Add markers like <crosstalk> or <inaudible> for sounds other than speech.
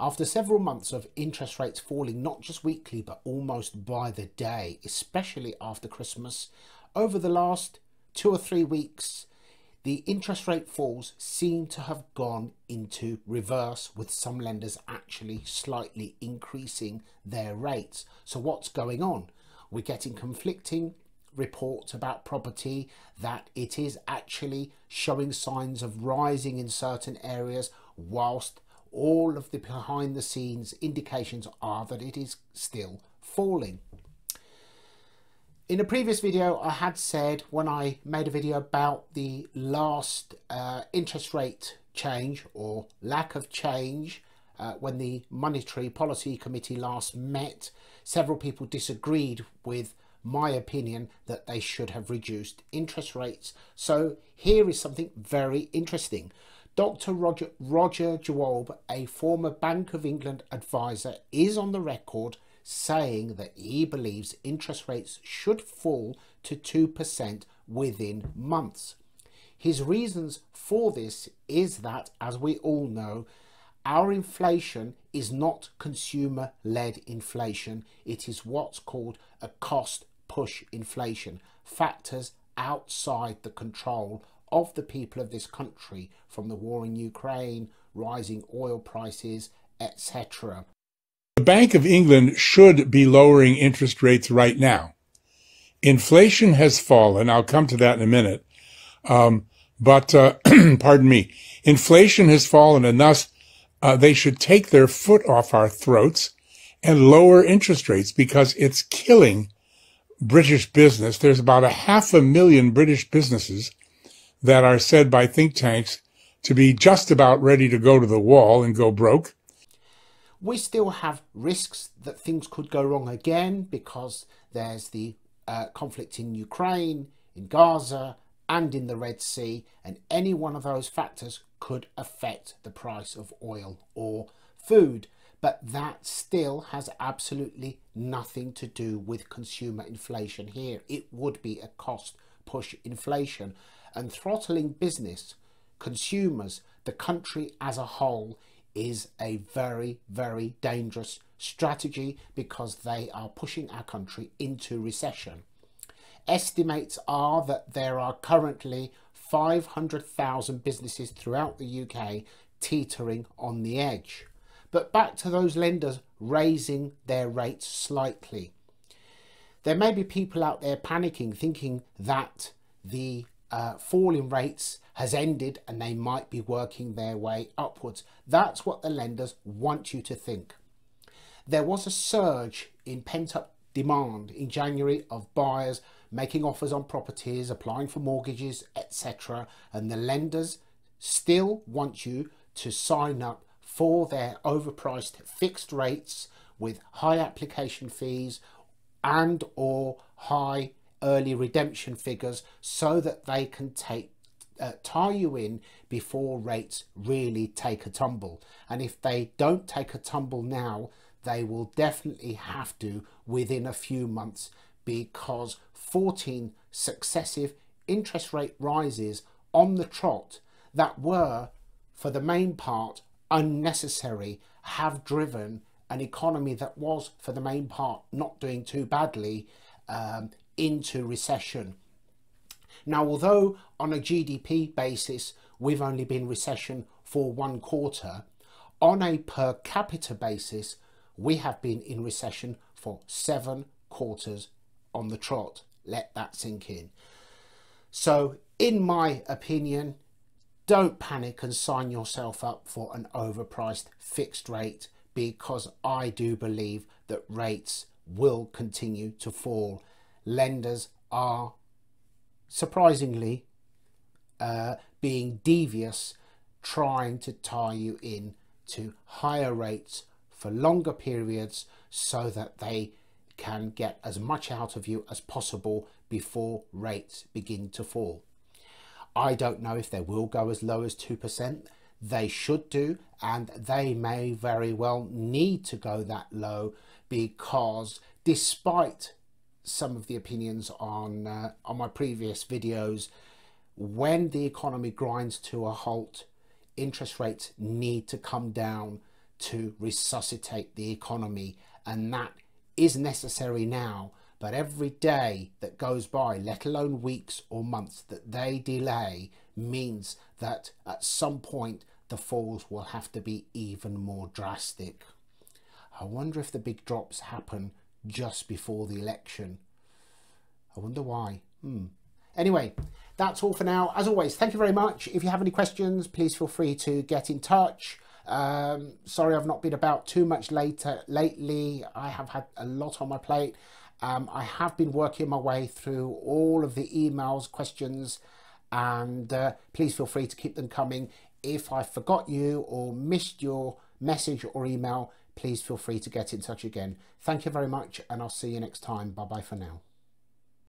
After several months of interest rates falling not just weekly but almost by the day, especially after Christmas, over the last two or three weeks, the interest rate falls seem to have gone into reverse with some lenders actually slightly increasing their rates. So what's going on? We're getting conflicting reports about property that it is actually showing signs of rising in certain areas whilst all of the behind the scenes indications are that it is still falling. In a previous video, I had said when I made a video about the last uh, interest rate change or lack of change uh, when the Monetary Policy Committee last met, several people disagreed with my opinion that they should have reduced interest rates. So here is something very interesting. Dr. Roger, Roger a former Bank of England advisor, is on the record saying that he believes interest rates should fall to 2% within months. His reasons for this is that, as we all know, our inflation is not consumer led inflation, it is what's called a cost push inflation, factors outside the control of the people of this country from the war in Ukraine, rising oil prices, etc. The Bank of England should be lowering interest rates right now. Inflation has fallen. I'll come to that in a minute. Um, but, uh, <clears throat> pardon me, inflation has fallen and thus uh, they should take their foot off our throats and lower interest rates because it's killing British business. There's about a half a million British businesses that are said by think tanks to be just about ready to go to the wall and go broke. We still have risks that things could go wrong again because there's the uh, conflict in Ukraine, in Gaza, and in the Red Sea, and any one of those factors could affect the price of oil or food. But that still has absolutely nothing to do with consumer inflation here. It would be a cost push inflation and throttling business, consumers, the country as a whole is a very, very dangerous strategy because they are pushing our country into recession. Estimates are that there are currently 500,000 businesses throughout the UK teetering on the edge. But back to those lenders raising their rates slightly. There may be people out there panicking, thinking that the uh, fall in rates has ended and they might be working their way upwards. That's what the lenders want you to think. There was a surge in pent up demand in January of buyers making offers on properties, applying for mortgages, etc. And the lenders still want you to sign up for their overpriced fixed rates with high application fees and or high early redemption figures so that they can take uh, tie you in before rates really take a tumble. And if they don't take a tumble now they will definitely have to within a few months because 14 successive interest rate rises on the trot that were for the main part unnecessary have driven an economy that was for the main part not doing too badly um, into recession. Now, although on a GDP basis, we've only been recession for one quarter, on a per capita basis, we have been in recession for seven quarters on the trot. Let that sink in. So, in my opinion, don't panic and sign yourself up for an overpriced fixed rate because I do believe that rates will continue to fall lenders are surprisingly uh, being devious, trying to tie you in to higher rates for longer periods so that they can get as much out of you as possible before rates begin to fall. I don't know if they will go as low as 2%. They should do, and they may very well need to go that low because despite some of the opinions on uh, on my previous videos when the economy grinds to a halt interest rates need to come down to resuscitate the economy, and that is necessary now. But every day that goes by, let alone weeks or months, that they delay means that at some point the falls will have to be even more drastic. I wonder if the big drops happen just before the election. I wonder why. Hmm. Anyway, that's all for now. As always, thank you very much. If you have any questions, please feel free to get in touch. Um, sorry, I've not been about too much later lately. I have had a lot on my plate. Um, I have been working my way through all of the emails, questions, and uh, please feel free to keep them coming. If I forgot you or missed your message or email, please feel free to get in touch again. Thank you very much, and I'll see you next time. Bye bye for now.